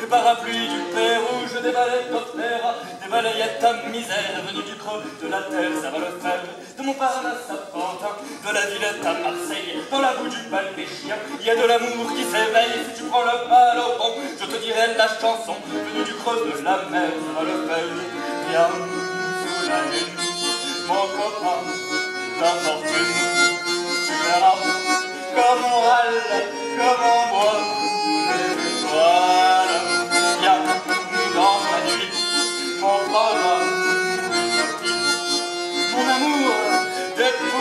du parapluie du Pérou, je débalaye d'opéra, débalaye ta misère, venue du creux de la terre, ça va le faire. De mon Parnasse à Pantin, de la Villette à Marseille, dans la boue du bal des chiens, il y a de l'amour qui s'éveille, si tu prends le mal au bon, je te dirai la chanson, venue du creux de la mer, ça va le faire. Viens sous la lune, mon copain d'infortune,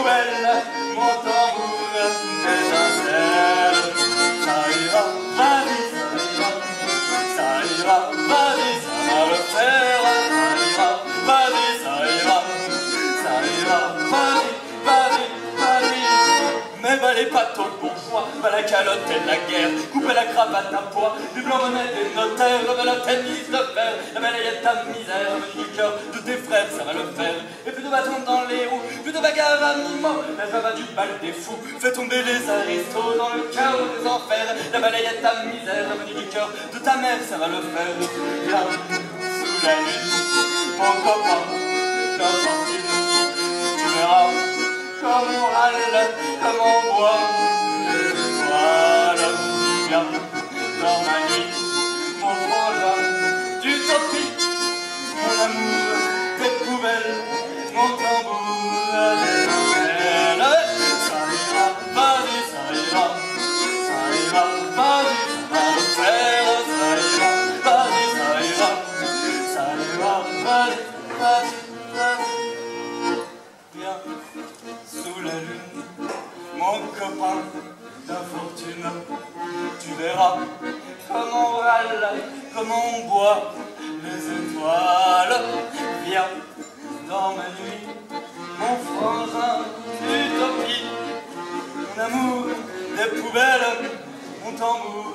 des poubelles, mon tambour, des étincelles. Ça ira, vas-y, ça ira, ça ira, vas-y, ça va le faire. Ça ira, vas-y, ça ira, ça ira, vas-y, vas-y, vas-y. Mais balez pas ton bourgeois, pas la calotte et la guerre, coupez la cravate à poids, du blanc bonnet des notaires, levez la tennis de fer, la balayette ta misère, du cœur de tes frères, ça va le faire. Et plus de bâtons dans les de mi-mort, la va du bal des fous, fais tomber les aristos dans le cœur des enfers, la balayette ta misère, venue du cœur de ta mère, ça va le faire. Viens sous la lune, mon copain, tu verras comme on râle, comme on boit Viens sous la lune, mon copain d'infortune. Tu verras comme on râle, comme on boit les étoiles. Viens dans ma nuit, mon frangin d'utopie, mon amour des poubelles, mon tambour.